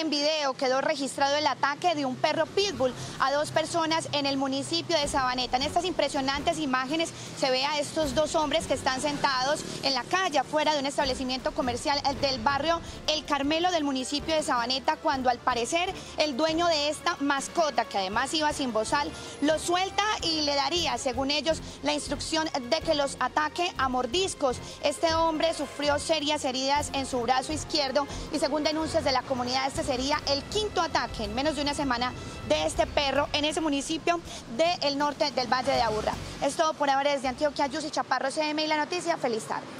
En video quedó registrado el ataque de un perro pitbull a dos personas en el municipio de Sabaneta. En estas impresionantes imágenes se ve a estos dos hombres que están sentados en la calle afuera de un establecimiento comercial del barrio El Carmelo del municipio de Sabaneta cuando al parecer el dueño de esta mascota, que además iba sin bozal, lo suelta y le daría, según ellos, la instrucción de que los ataque a mordiscos. Este hombre sufrió serias heridas en su brazo izquierdo y según denuncias de la comunidad este sería el quinto ataque en menos de una semana de este perro en ese municipio del norte del Valle de Aburra. Es todo por ahora desde Antioquia, Yusi Chaparro, CM y La Noticia. Feliz tarde.